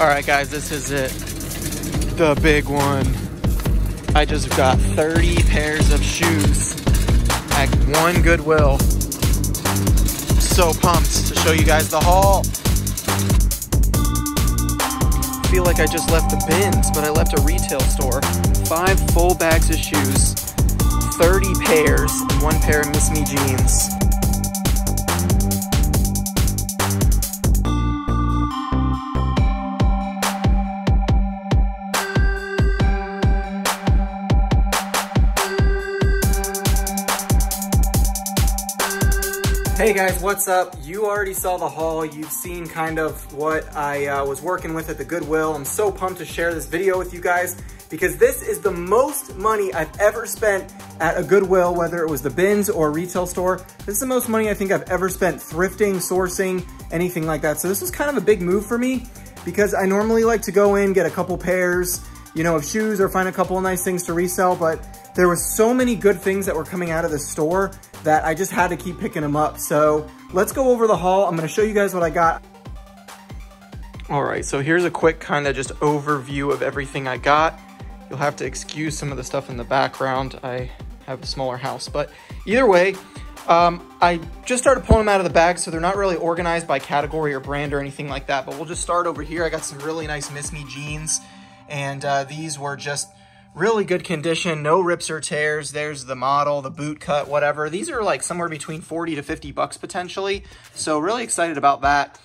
All right, guys, this is it. The big one. I just got 30 pairs of shoes at one Goodwill. So pumped to show you guys the haul. feel like I just left the bins, but I left a retail store. Five full bags of shoes, 30 pairs, and one pair of Miss Me jeans. Hey guys, what's up? You already saw the haul. You've seen kind of what I uh, was working with at the Goodwill. I'm so pumped to share this video with you guys because this is the most money I've ever spent at a Goodwill, whether it was the bins or retail store. This is the most money I think I've ever spent thrifting, sourcing, anything like that. So this was kind of a big move for me because I normally like to go in, get a couple pairs, you know, of shoes or find a couple of nice things to resell, but there was so many good things that were coming out of the store that I just had to keep picking them up. So let's go over the haul. I'm gonna show you guys what I got. All right, so here's a quick kind of just overview of everything I got. You'll have to excuse some of the stuff in the background. I have a smaller house, but either way, um, I just started pulling them out of the bag, so they're not really organized by category or brand or anything like that, but we'll just start over here. I got some really nice Miss Me jeans, and uh, these were just really good condition, no rips or tears. There's the model, the boot cut, whatever. These are like somewhere between 40 to 50 bucks potentially. So really excited about that.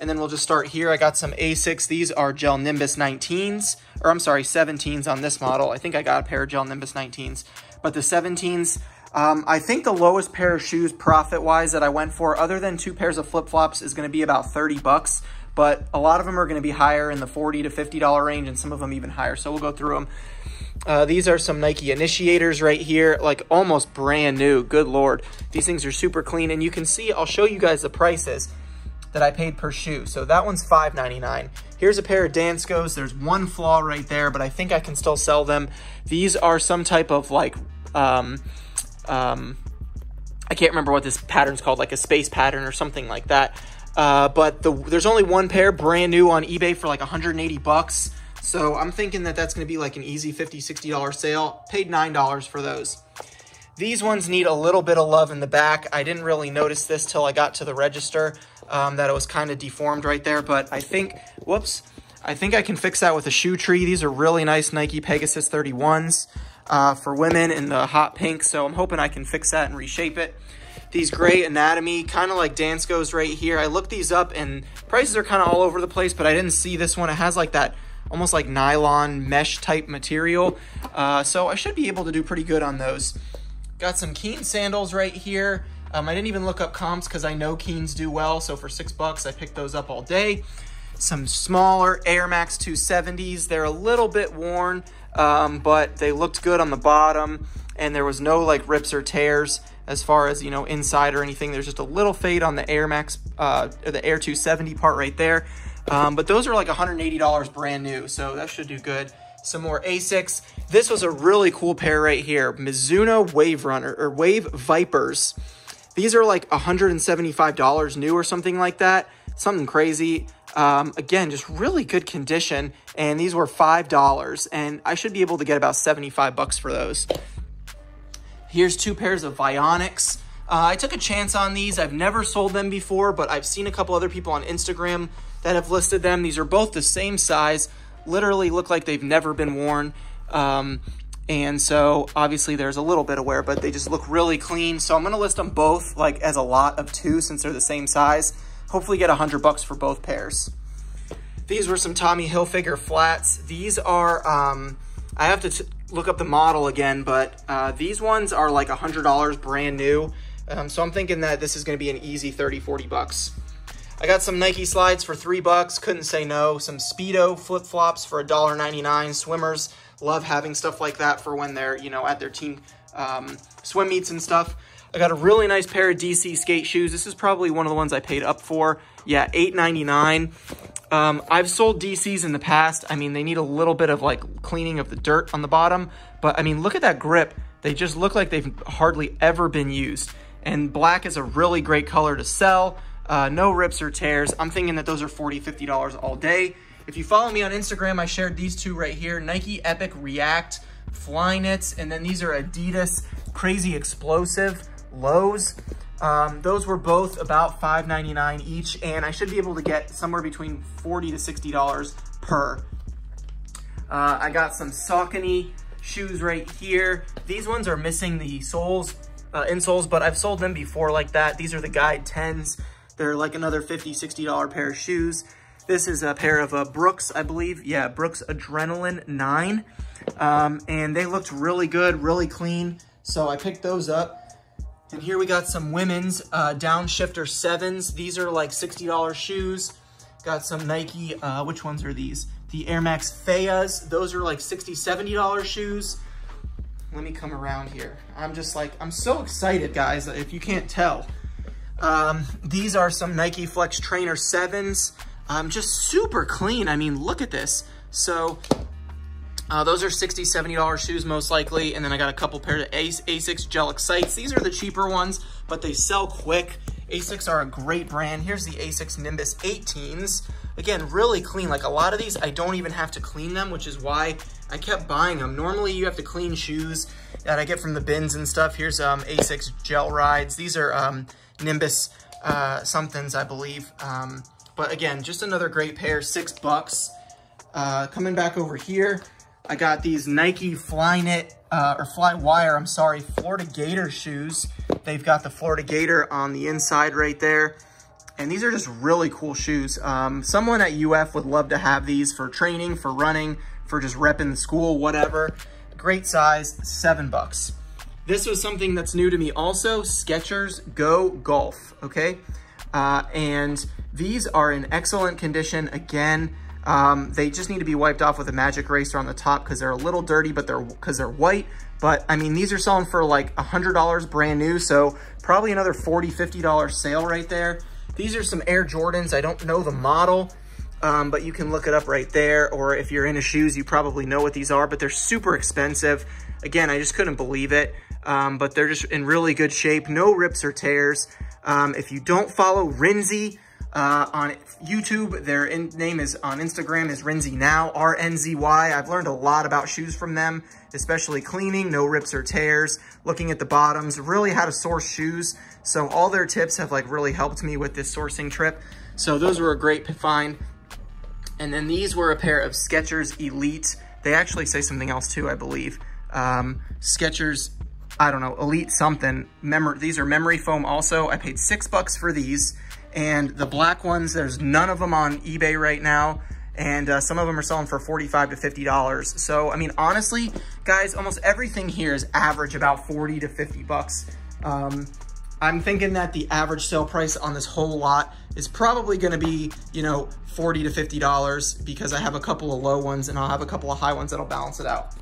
And then we'll just start here. I got some Asics. These are Gel Nimbus 19s, or I'm sorry, 17s on this model. I think I got a pair of Gel Nimbus 19s, but the 17s, um, I think the lowest pair of shoes profit-wise that I went for, other than two pairs of flip-flops, is going to be about 30 bucks. But a lot of them are going to be higher in the 40 to $50 range, and some of them even higher. So we'll go through them. Uh, these are some Nike initiators right here, like almost brand new. Good Lord. These things are super clean. And you can see, I'll show you guys the prices that I paid per shoe. So that one's $5.99. Here's a pair of Danskos. There's one flaw right there, but I think I can still sell them. These are some type of like, um, um, I can't remember what this pattern's called, like a space pattern or something like that. Uh, but the, there's only one pair brand new on eBay for like 180 bucks. So I'm thinking that that's going to be like an easy $50, $60 sale. Paid $9 for those. These ones need a little bit of love in the back. I didn't really notice this till I got to the register, um, that it was kind of deformed right there. But I think, whoops, I think I can fix that with a shoe tree. These are really nice Nike Pegasus 31s uh, for women in the hot pink. So I'm hoping I can fix that and reshape it. These gray anatomy, kind of like Dansko's right here. I looked these up and prices are kind of all over the place, but I didn't see this one. It has like that almost like nylon mesh type material. Uh, so I should be able to do pretty good on those. Got some Keen sandals right here. Um, I didn't even look up comps because I know Keens do well. So for six bucks, I picked those up all day. Some smaller Air Max 270s. They're a little bit worn, um, but they looked good on the bottom and there was no like rips or tears as far as, you know, inside or anything. There's just a little fade on the Air Max, uh, the Air 270 part right there. Um, but those are like $180 brand new, so that should do good. Some more Asics. This was a really cool pair right here. Mizuno Wave Runner, or Wave Vipers. These are like $175 new or something like that. Something crazy. Um, again, just really good condition. And these were $5. And I should be able to get about 75 bucks for those. Here's two pairs of Vionics. Uh, I took a chance on these. I've never sold them before, but I've seen a couple other people on Instagram that have listed them. These are both the same size, literally look like they've never been worn. Um, and so obviously there's a little bit of wear, but they just look really clean. So I'm gonna list them both like as a lot of two since they're the same size. Hopefully get a hundred bucks for both pairs. These were some Tommy Hilfiger flats. These are, um, I have to look up the model again, but uh, these ones are like a $100 brand new. Um, so I'm thinking that this is gonna be an easy 30, 40 bucks. I got some Nike slides for three bucks. Couldn't say no. Some Speedo flip flops for $1.99. Swimmers love having stuff like that for when they're, you know, at their team um, swim meets and stuff. I got a really nice pair of DC skate shoes. This is probably one of the ones I paid up for. Yeah, $8.99. Um, I've sold DCs in the past. I mean, they need a little bit of like cleaning of the dirt on the bottom. But I mean, look at that grip. They just look like they've hardly ever been used. And black is a really great color to sell. Uh, no rips or tears. I'm thinking that those are $40, $50 all day. If you follow me on Instagram, I shared these two right here, Nike Epic React Flyknits, and then these are Adidas Crazy Explosive lows. Um, those were both about $5.99 each, and I should be able to get somewhere between 40 to $60 per. Uh, I got some Saucony shoes right here. These ones are missing the soles, uh, insoles, but I've sold them before like that. These are the Guide 10s. They're like another $50, $60 pair of shoes. This is a pair of uh, Brooks, I believe. Yeah, Brooks Adrenaline 9. Um, and they looked really good, really clean. So I picked those up. And here we got some women's uh, Downshifter 7s. These are like $60 shoes. Got some Nike, uh, which ones are these? The Air Max Feas. Those are like $60, $70 shoes. Let me come around here. I'm just like, I'm so excited, guys, if you can't tell. Um, these are some Nike Flex Trainer 7s. Um, just super clean. I mean, look at this. So uh, those are $60, $70 shoes most likely. And then I got a couple pairs of Asics Gel Excites. These are the cheaper ones, but they sell quick. Asics are a great brand. Here's the Asics Nimbus 18s. Again, really clean. Like a lot of these, I don't even have to clean them, which is why I kept buying them. Normally you have to clean shoes that I get from the bins and stuff. Here's um, Asics Gel Rides. These are um, Nimbus uh, somethings, I believe. Um, but again, just another great pair, six bucks. Uh, coming back over here, I got these Nike Flyknit, uh, or Flywire, I'm sorry, Florida Gator shoes. They've got the Florida Gator on the inside right there. And these are just really cool shoes. Um, someone at UF would love to have these for training, for running, for just repping the school, whatever. Great size, seven bucks. This was something that's new to me also, Skechers Go Golf, okay? Uh, and these are in excellent condition. Again, um, they just need to be wiped off with a magic eraser on the top because they're a little dirty, but they're because they're white. But I mean, these are selling for like $100 brand new. So probably another $40, $50 sale right there. These are some Air Jordans. I don't know the model, um, but you can look it up right there. Or if you're into shoes, you probably know what these are, but they're super expensive. Again, I just couldn't believe it. Um, but they're just in really good shape. No rips or tears. Um, if you don't follow Rinzy, uh, on YouTube. Their name is on Instagram is Rinzy Now, R-N-Z-Y. I've learned a lot about shoes from them, especially cleaning, no rips or tears, looking at the bottoms, really how to source shoes. So all their tips have like really helped me with this sourcing trip. So those were a great find. And then these were a pair of Skechers Elite. They actually say something else too, I believe. Um, Skechers, I don't know, Elite something. Mem these are memory foam also. I paid six bucks for these. And the black ones, there's none of them on eBay right now. And uh, some of them are selling for 45 to $50. So, I mean, honestly, guys, almost everything here is average about 40 to 50 bucks. Um, I'm thinking that the average sale price on this whole lot is probably gonna be, you know, 40 to $50 because I have a couple of low ones and I'll have a couple of high ones that'll balance it out.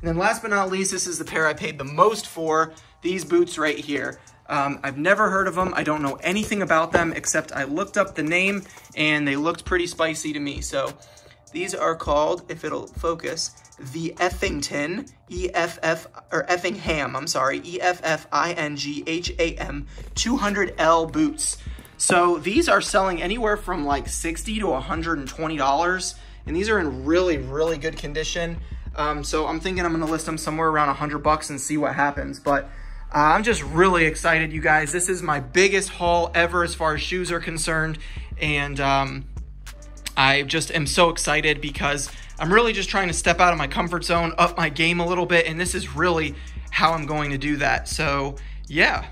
And then last but not least, this is the pair I paid the most for, these boots right here. Um, I've never heard of them. I don't know anything about them except I looked up the name and they looked pretty spicy to me. So these are called, if it'll focus, the Effington, E-F-F, or Effingham, I'm sorry, E-F-F-I-N-G-H-A-M 200L boots. So these are selling anywhere from like 60 to $120. And these are in really, really good condition. Um, so I'm thinking I'm gonna list them somewhere around 100 bucks and see what happens. But uh, I'm just really excited, you guys. This is my biggest haul ever as far as shoes are concerned. And um, I just am so excited because I'm really just trying to step out of my comfort zone, up my game a little bit. And this is really how I'm going to do that. So yeah.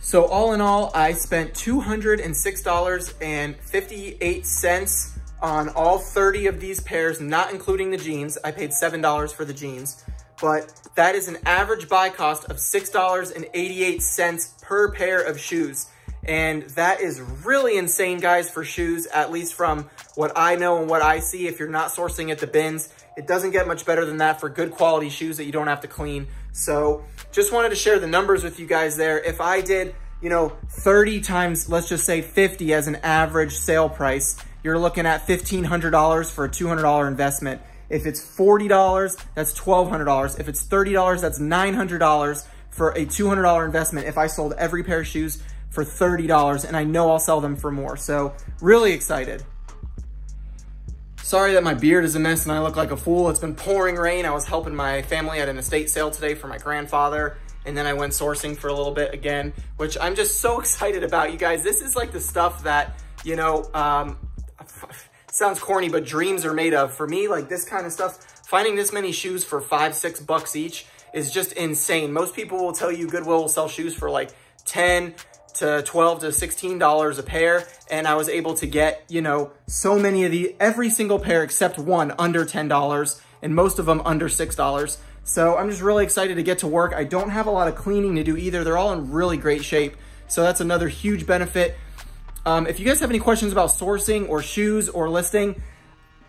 So all in all, I spent $206.58 on all 30 of these pairs, not including the jeans. I paid $7 for the jeans but that is an average buy cost of $6.88 per pair of shoes. And that is really insane, guys, for shoes, at least from what I know and what I see. If you're not sourcing at the bins, it doesn't get much better than that for good quality shoes that you don't have to clean. So just wanted to share the numbers with you guys there. If I did, you know, 30 times, let's just say 50 as an average sale price, you're looking at $1,500 for a $200 investment. If it's $40, that's $1,200. If it's $30, that's $900 for a $200 investment if I sold every pair of shoes for $30 and I know I'll sell them for more. So really excited. Sorry that my beard is a mess and I look like a fool. It's been pouring rain. I was helping my family at an estate sale today for my grandfather. And then I went sourcing for a little bit again, which I'm just so excited about. You guys, this is like the stuff that, you know, um, sounds corny, but dreams are made of. For me, like this kind of stuff, finding this many shoes for five, six bucks each is just insane. Most people will tell you Goodwill will sell shoes for like 10, to 12 to $16 a pair. And I was able to get, you know, so many of the, every single pair except one under $10 and most of them under $6. So I'm just really excited to get to work. I don't have a lot of cleaning to do either. They're all in really great shape. So that's another huge benefit. Um, if you guys have any questions about sourcing or shoes or listing,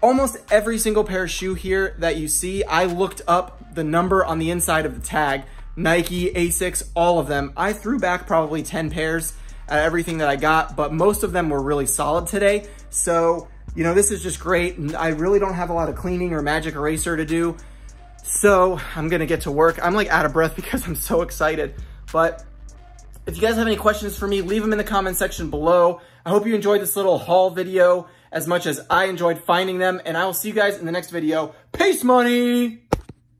almost every single pair of shoe here that you see, I looked up the number on the inside of the tag. Nike, Asics, all of them. I threw back probably 10 pairs at everything that I got, but most of them were really solid today. So, you know, this is just great. And I really don't have a lot of cleaning or magic eraser to do. So I'm gonna get to work. I'm like out of breath because I'm so excited. But if you guys have any questions for me, leave them in the comment section below. I hope you enjoyed this little haul video as much as I enjoyed finding them. And I will see you guys in the next video. Peace money!